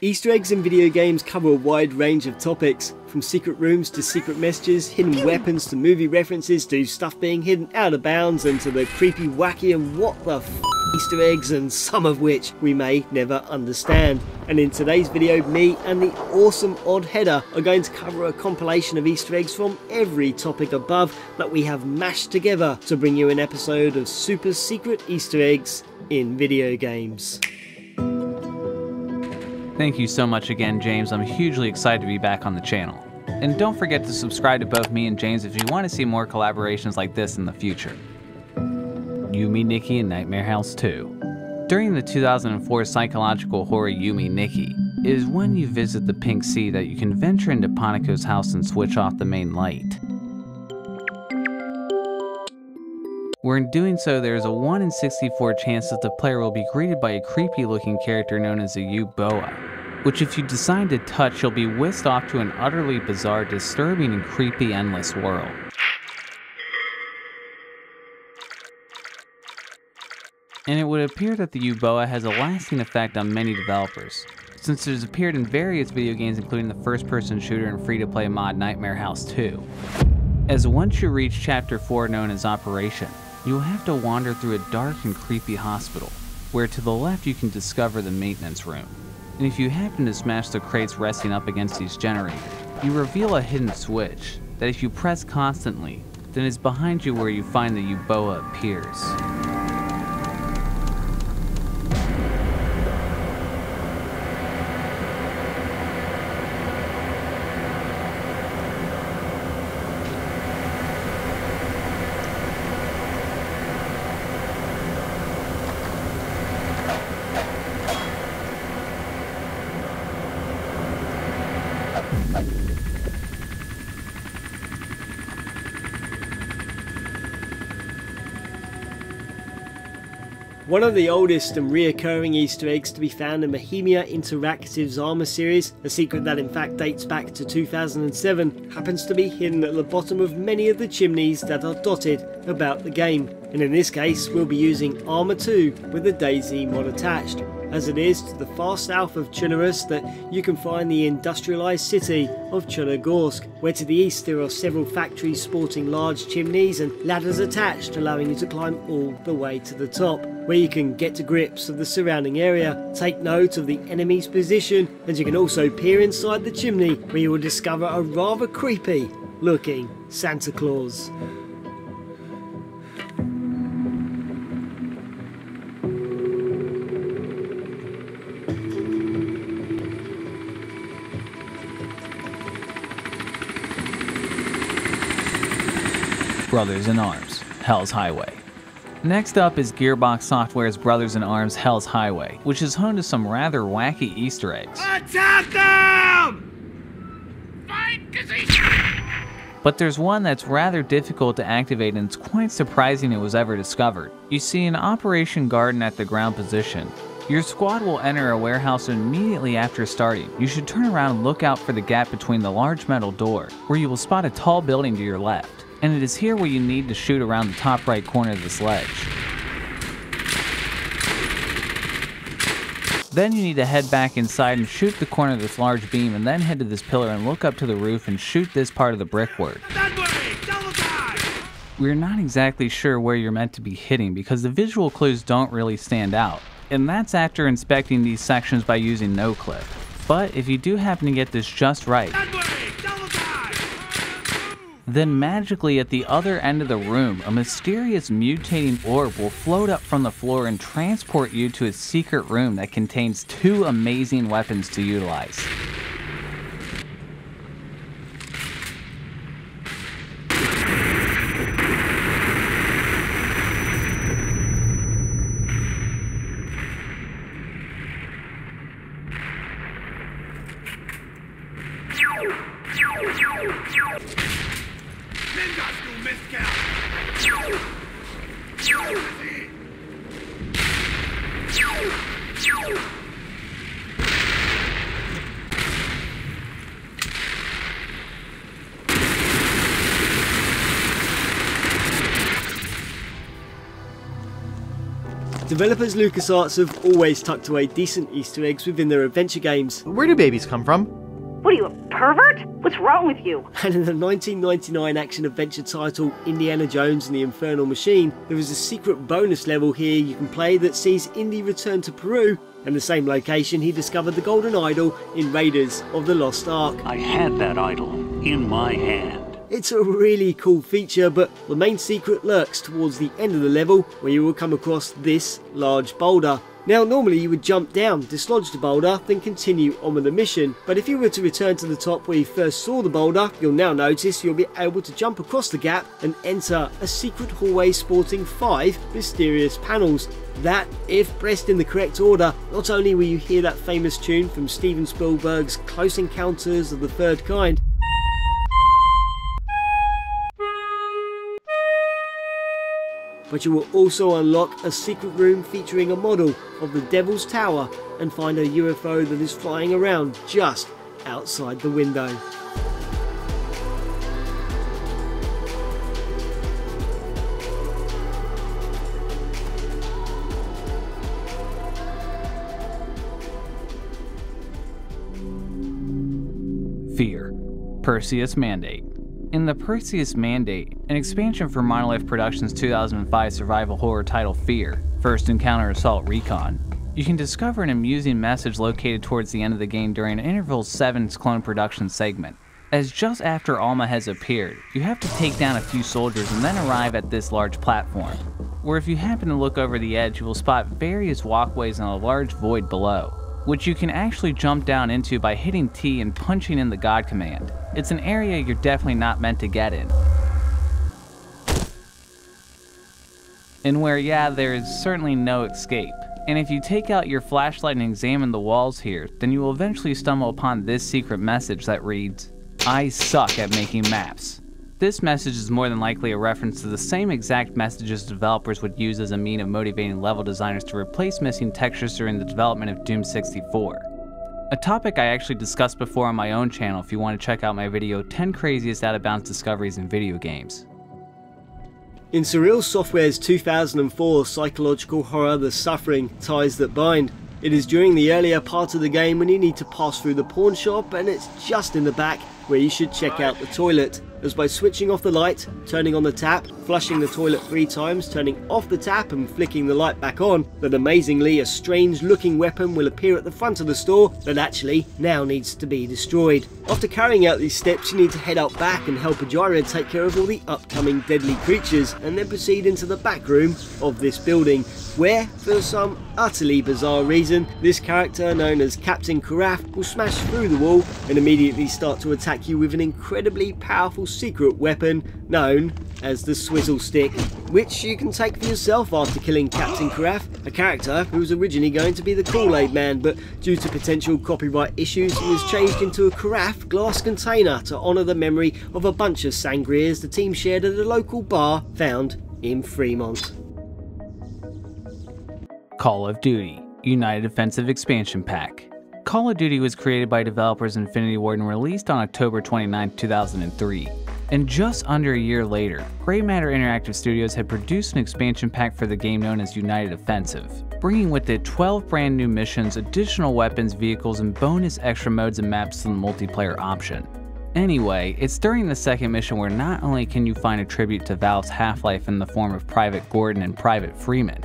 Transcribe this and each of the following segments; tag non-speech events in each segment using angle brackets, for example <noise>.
Easter eggs in video games cover a wide range of topics, from secret rooms to secret messages, hidden weapons to movie references to stuff being hidden out of bounds and to the creepy, wacky and what the f Easter eggs and some of which we may never understand. And in today's video, me and the awesome Oddheader are going to cover a compilation of Easter eggs from every topic above that we have mashed together to bring you an episode of super secret Easter eggs in video games. Thank you so much again, James. I'm hugely excited to be back on the channel. And don't forget to subscribe to both me and James if you want to see more collaborations like this in the future. Yume Nikki and Nightmare House 2 During the 2004 psychological horror Yume Nikki, it is when you visit the Pink Sea that you can venture into Poniko's house and switch off the main light. Where in doing so, there is a 1 in 64 chance that the player will be greeted by a creepy looking character known as a Uboa, which if you decide to touch, you'll be whisked off to an utterly bizarre, disturbing, and creepy endless world. And it would appear that the Uboa has a lasting effect on many developers, since it has appeared in various video games including the first-person shooter and free-to-play mod Nightmare House 2. As once you reach Chapter 4 known as Operation, you will have to wander through a dark and creepy hospital, where to the left you can discover the maintenance room. And if you happen to smash the crates resting up against these generators, you reveal a hidden switch that if you press constantly, then is behind you where you find the Uboa appears. One of the oldest and reoccurring Easter eggs to be found in Bohemia Interactive's Arma series, a secret that in fact dates back to 2007, happens to be hidden at the bottom of many of the chimneys that are dotted about the game. And in this case, we'll be using Arma 2 with the DayZ mod attached, as it is to the far south of Chernarus that you can find the industrialised city of Chernogorsk, where to the east there are several factories sporting large chimneys and ladders attached allowing you to climb all the way to the top, where you can get to grips of the surrounding area, take note of the enemy's position, and you can also peer inside the chimney where you will discover a rather creepy looking Santa Claus. Brothers in Arms, Hell's Highway. Next up is Gearbox Software's Brothers in Arms Hell's Highway, which is home to some rather wacky Easter eggs. Attack them! Fight, But there's one that's rather difficult to activate and it's quite surprising it was ever discovered. You see, in Operation Garden at the ground position, your squad will enter a warehouse immediately after starting. You should turn around and look out for the gap between the large metal door, where you will spot a tall building to your left and it is here where you need to shoot around the top right corner of this ledge. Then you need to head back inside and shoot the corner of this large beam and then head to this pillar and look up to the roof and shoot this part of the brickwork. We're not exactly sure where you're meant to be hitting because the visual clues don't really stand out, and that's after inspecting these sections by using NoClip. But if you do happen to get this just right, then magically at the other end of the room, a mysterious mutating orb will float up from the floor and transport you to a secret room that contains two amazing weapons to utilize. Developers LucasArts have always tucked away decent Easter eggs within their adventure games. Where do babies come from? What are you, a pervert? What's wrong with you? <laughs> And in the 1999 action adventure title Indiana Jones and the Infernal Machine, there is a secret bonus level here you can play that sees Indy return to Peru and the same location he discovered the Golden Idol in Raiders of the Lost Ark. I had that idol in my hand. It's a really cool feature, but the main secret lurks towards the end of the level where you will come across this large boulder. Now normally you would jump down, dislodge the boulder, then continue on with the mission, but if you were to return to the top where you first saw the boulder, you'll now notice you'll be able to jump across the gap and enter a secret hallway sporting five mysterious panels. That, if pressed in the correct order, not only will you hear that famous tune from Steven Spielberg's Close Encounters of the Third Kind, but you will also unlock a secret room featuring a model of the Devil's Tower and find a UFO that is flying around just outside the window. Fear Perseus Mandate. In the Perseus Mandate, an expansion for Monolith Productions' 2005 survival horror title Fear, First Encounter Assault Recon, you can discover an amusing message located towards the end of the game during Interval 7's clone production segment. As just after Alma has appeared, you have to take down a few soldiers and then arrive at this large platform, where if you happen to look over the edge, you will spot various walkways and a large void below which you can actually jump down into by hitting T and punching in the God command. It's an area you're definitely not meant to get in. And where, yeah, there is certainly no escape. And if you take out your flashlight and examine the walls here, then you will eventually stumble upon this secret message that reads, I suck at making maps. This message is more than likely a reference to the same exact messages developers would use as a mean of motivating level designers to replace missing textures during the development of Doom 64. A topic I actually discussed before on my own channel if you want to check out my video 10 craziest out of bounds discoveries in video games. In Surreal Software's 2004 psychological horror The Suffering Ties That Bind, it is during the earlier part of the game when you need to pass through the pawn shop and it's just in the back where you should check out the toilet as by switching off the light, turning on the tap, flushing the toilet three times, turning off the tap and flicking the light back on, that amazingly a strange looking weapon will appear at the front of the store that actually now needs to be destroyed. After carrying out these steps you need to head out back and help a Ajira take care of all the upcoming deadly creatures and then proceed into the back room of this building where, for some utterly bizarre reason, this character known as Captain Karaf will smash through the wall and immediately start to attack you with an incredibly powerful secret weapon known as the Swizzle Stick, which you can take for yourself after killing Captain Karaf, a character who was originally going to be the Kool-Aid Man, but due to potential copyright issues he was changed into a carafe glass container to honour the memory of a bunch of sangrias the team shared at a local bar found in Fremont. Call of Duty United Offensive Expansion Pack. Call of Duty was created by developers Infinity Ward and released on October 29, 2003. And just under a year later, Gray Matter Interactive Studios had produced an expansion pack for the game known as United Offensive, bringing with it 12 brand new missions, additional weapons, vehicles, and bonus extra modes and maps to the multiplayer option. Anyway, it's during the second mission where not only can you find a tribute to Valve's Half-Life in the form of Private Gordon and Private Freeman,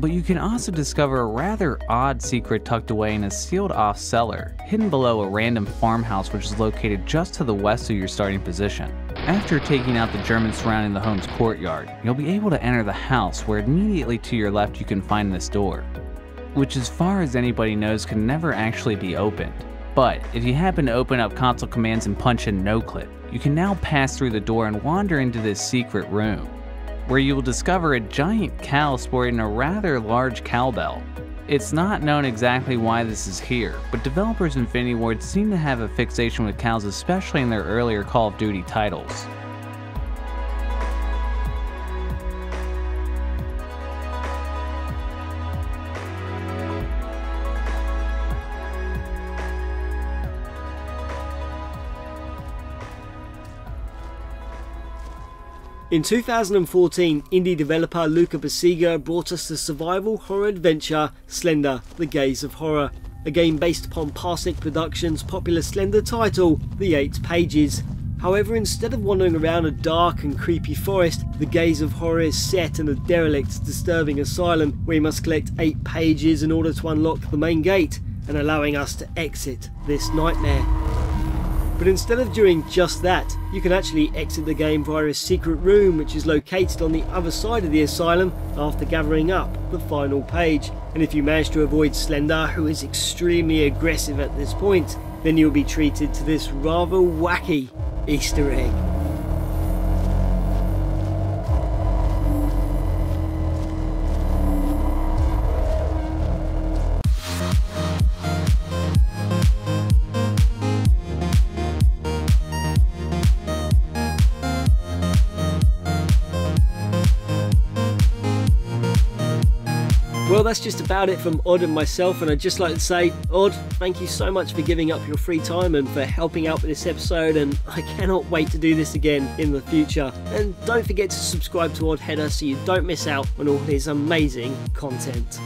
but you can also discover a rather odd secret tucked away in a sealed off cellar, hidden below a random farmhouse which is located just to the west of your starting position. After taking out the Germans surrounding the home's courtyard, you'll be able to enter the house where immediately to your left you can find this door, which as far as anybody knows can never actually be opened. But if you happen to open up console commands and punch in noclip, you can now pass through the door and wander into this secret room where you will discover a giant cow sporting a rather large cowbell. It's not known exactly why this is here, but developers Infinity Ward seem to have a fixation with cows especially in their earlier Call of Duty titles. In 2014, indie developer Luca Basiga brought us the survival horror adventure Slender, The Gaze of Horror, a game based upon Parsec Productions' popular Slender title, The Eight Pages. However, instead of wandering around a dark and creepy forest, The Gaze of Horror is set in a derelict, disturbing asylum where you must collect eight pages in order to unlock the main gate and allowing us to exit this nightmare. But instead of doing just that, you can actually exit the game via a secret room which is located on the other side of the asylum after gathering up the final page. And if you manage to avoid Slender, who is extremely aggressive at this point, then you'll be treated to this rather wacky Easter egg. Well, that's just about it from Odd and myself, and I'd just like to say, Odd, thank you so much for giving up your free time and for helping out with this episode, and I cannot wait to do this again in the future. And don't forget to subscribe to Oddheader so you don't miss out on all his amazing content.